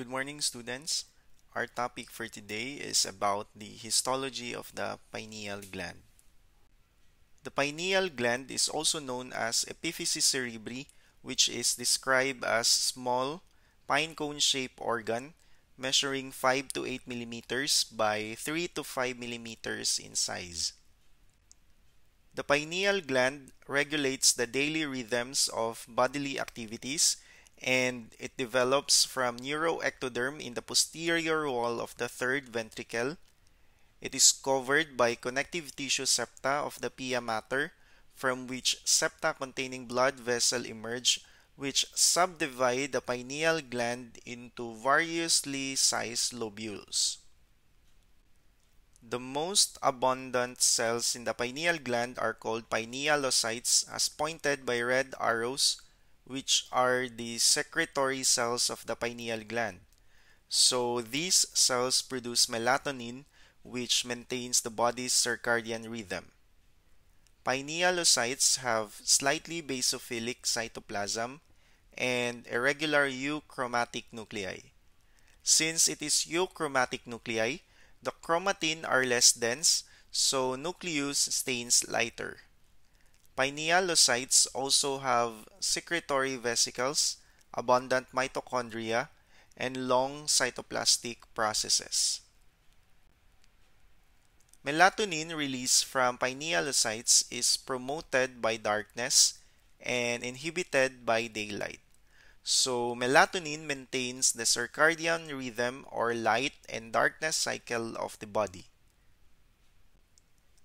Good morning, students. Our topic for today is about the histology of the pineal gland. The pineal gland is also known as epiphysis cerebri, which is described as small pine cone shaped organ measuring 5 to 8 millimeters by 3 to 5 millimeters in size. The pineal gland regulates the daily rhythms of bodily activities and it develops from neuroectoderm in the posterior wall of the third ventricle. It is covered by connective tissue septa of the pia mater from which septa containing blood vessel emerge which subdivide the pineal gland into variously sized lobules. The most abundant cells in the pineal gland are called pinealocytes as pointed by red arrows which are the secretory cells of the pineal gland. So these cells produce melatonin which maintains the body's circadian rhythm. Pinealocytes have slightly basophilic cytoplasm and irregular euchromatic nuclei. Since it is euchromatic nuclei, the chromatin are less dense, so nucleus stains lighter. Pinealocytes also have secretory vesicles, abundant mitochondria, and long cytoplastic processes. Melatonin release from pinealocytes is promoted by darkness and inhibited by daylight. So, melatonin maintains the circadian rhythm or light and darkness cycle of the body.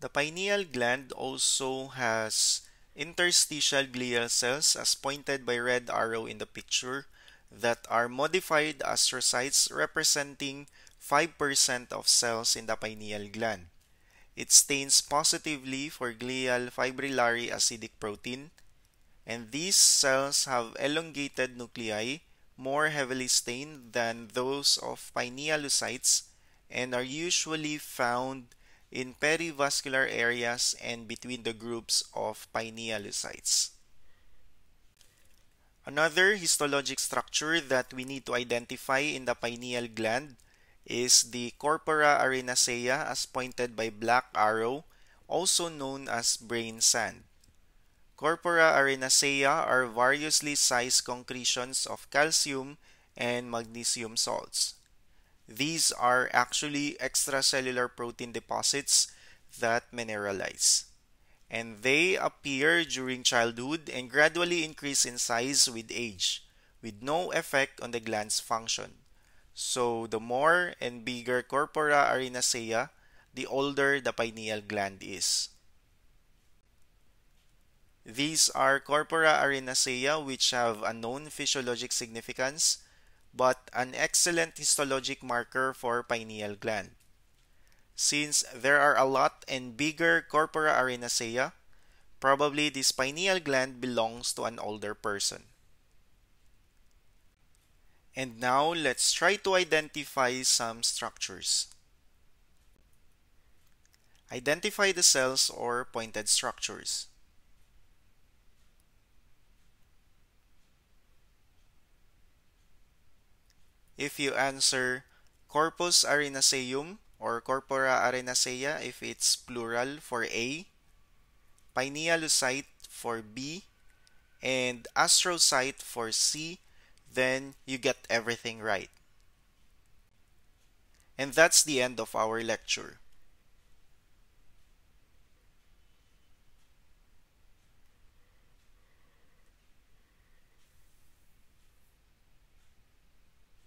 The pineal gland also has interstitial glial cells as pointed by red arrow in the picture that are modified astrocytes representing 5% of cells in the pineal gland. It stains positively for glial fibrillary acidic protein and these cells have elongated nuclei more heavily stained than those of pineal pinealocytes and are usually found in perivascular areas and between the groups of pinealocytes. Another histologic structure that we need to identify in the pineal gland is the corpora arenacea as pointed by black arrow, also known as brain sand. Corpora arenacea are variously sized concretions of calcium and magnesium salts. These are actually extracellular protein deposits that mineralize. And they appear during childhood and gradually increase in size with age, with no effect on the gland's function. So, the more and bigger corpora arenacea, the older the pineal gland is. These are corpora arenacea which have a known physiologic significance but an excellent histologic marker for pineal gland. Since there are a lot and bigger corpora arenacea, probably this pineal gland belongs to an older person. And now let's try to identify some structures. Identify the cells or pointed structures. If you answer corpus arenaceum or corpora arenacea if it's plural for A, pinealocyte for B, and astrocyte for C, then you get everything right. And that's the end of our lecture.